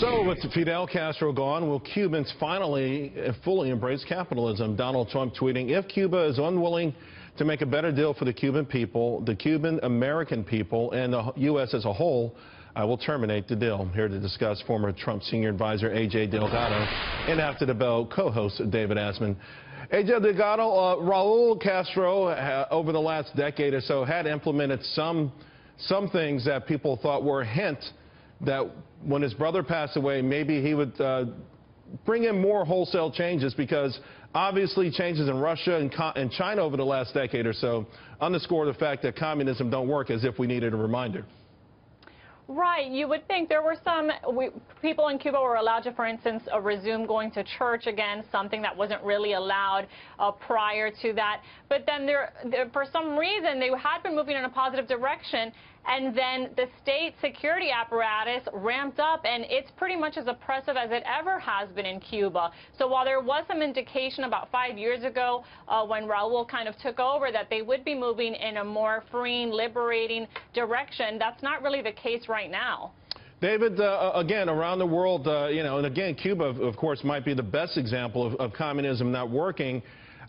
So, with Fidel Castro gone, will Cubans finally uh, fully embrace capitalism? Donald Trump tweeting, if Cuba is unwilling to make a better deal for the Cuban people, the Cuban American people, and the U.S. as a whole, I will terminate the deal. Here to discuss former Trump senior advisor A.J. Delgado and After the Bell co-host David Asman. A.J. Delgado, uh, Raul Castro, uh, over the last decade or so, had implemented some, some things that people thought were a hint that when his brother passed away, maybe he would uh, bring in more wholesale changes because obviously changes in Russia and, and China over the last decade or so underscore the fact that communism don't work as if we needed a reminder. Right. You would think there were some we, people in Cuba were allowed to, for instance, uh, resume going to church again, something that wasn't really allowed uh, prior to that. But then there, there, for some reason, they had been moving in a positive direction. And then the state security apparatus ramped up, and it's pretty much as oppressive as it ever has been in Cuba. So while there was some indication about five years ago uh, when Raul kind of took over that they would be moving in a more freeing, liberating direction, that's not really the case right now. David, uh, again, around the world, uh, you know, and again, Cuba, of course, might be the best example of, of communism not working.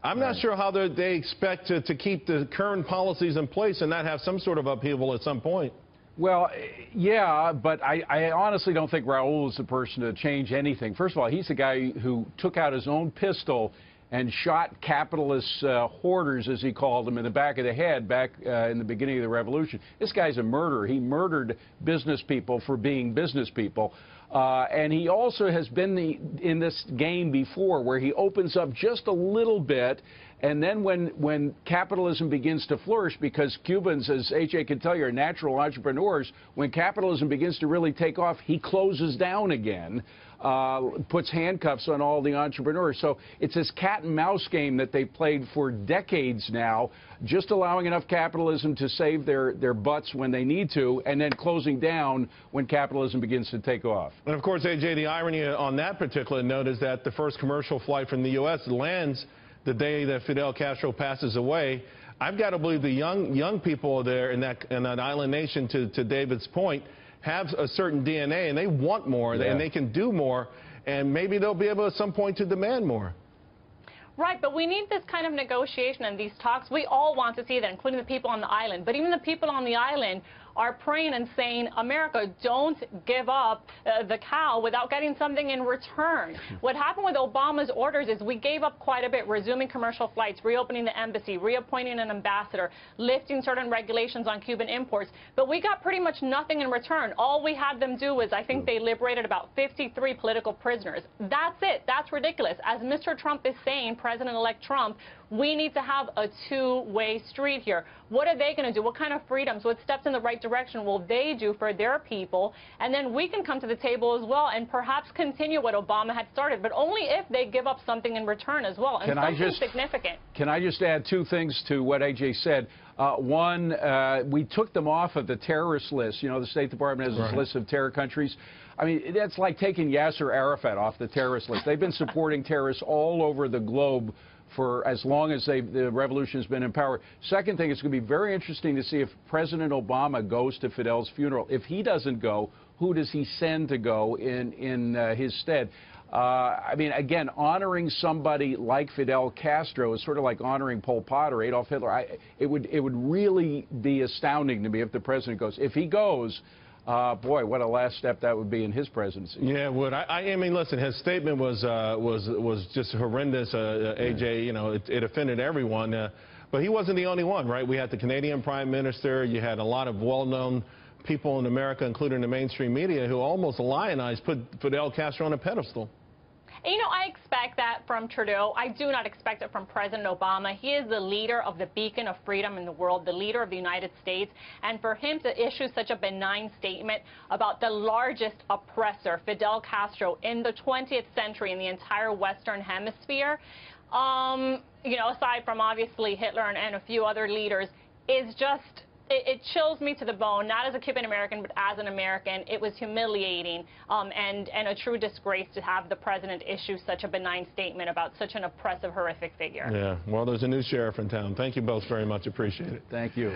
I'm not sure how they expect to, to keep the current policies in place and not have some sort of upheaval at some point. Well, eh, yeah, but I, I, honestly don't think Raul is the person to change anything. First of all, he's the guy who took out his own pistol and shot capitalist uh, hoarders, as he called them, in the back of the head back uh, in the beginning of the revolution. This guy's a murderer. He murdered business people for being business people. Uh, and he also has been the, in this game before where he opens up just a little bit and then when, when capitalism begins to flourish, because Cubans, as AJ can tell you, are natural entrepreneurs, when capitalism begins to really take off, he closes down again, uh, puts handcuffs on all the entrepreneurs. So it's this cat and mouse game that they've played for decades now, just allowing enough capitalism to save their, their butts when they need to, and then closing down when capitalism begins to take off. And of course, AJ, the irony on that particular note is that the first commercial flight from the U.S. lands the day that Fidel Castro passes away, I've got to believe the young young people there in that in that island nation, to, to David's point, have a certain DNA and they want more yeah. and they can do more, and maybe they'll be able at some point to demand more. Right, but we need this kind of negotiation and these talks. We all want to see that, including the people on the island. But even the people on the island are praying and saying, America, don't give up uh, the cow without getting something in return. what happened with Obama's orders is we gave up quite a bit, resuming commercial flights, reopening the embassy, reappointing an ambassador, lifting certain regulations on Cuban imports. But we got pretty much nothing in return. All we had them do was, I think they liberated about 53 political prisoners. That's it. That's ridiculous. As Mr. Trump is saying, President-elect Trump, we need to have a two-way street here. What are they going to do? What kind of freedoms, what steps in the right direction will they do for their people? And then we can come to the table as well and perhaps continue what Obama had started, but only if they give up something in return as well, and can something I just, significant. Can I just add two things to what A.J. said? Uh, one, uh, we took them off of the terrorist list. You know, the State Department has right. a list of terror countries. I mean, that's like taking Yasser Arafat off the terrorist list. They've been supporting terrorists all over the globe for as long as the revolution has been in power. Second thing, it's going to be very interesting to see if President Obama goes to Fidel's funeral. If he doesn't go, who does he send to go in, in uh, his stead? Uh, I mean, again, honoring somebody like Fidel Castro is sort of like honoring Pol Pot or Adolf Hitler. I, it would it would really be astounding to me if the president goes. If he goes, uh, boy, what a last step that would be in his presidency. Yeah, it would. I, I mean, listen, his statement was uh, was was just horrendous. Uh, uh AJ, you know, it, it offended everyone. Uh, but he wasn't the only one, right? We had the Canadian Prime Minister. You had a lot of well-known people in America, including the mainstream media, who almost lionized, put Fidel Castro on a pedestal. You know, I expect that from Trudeau. I do not expect it from President Obama. He is the leader of the beacon of freedom in the world, the leader of the United States. And for him to issue such a benign statement about the largest oppressor, Fidel Castro, in the 20th century in the entire Western Hemisphere, um, you know, aside from obviously Hitler and, and a few other leaders, is just it, it, chills me to the bone, not as a Cuban American, but as an American. It was humiliating um, and, and a true disgrace to have the president issue such a benign statement about such an oppressive, horrific figure. Yeah, well, there's a new sheriff in town. Thank you both very much. Appreciate it. Thank you.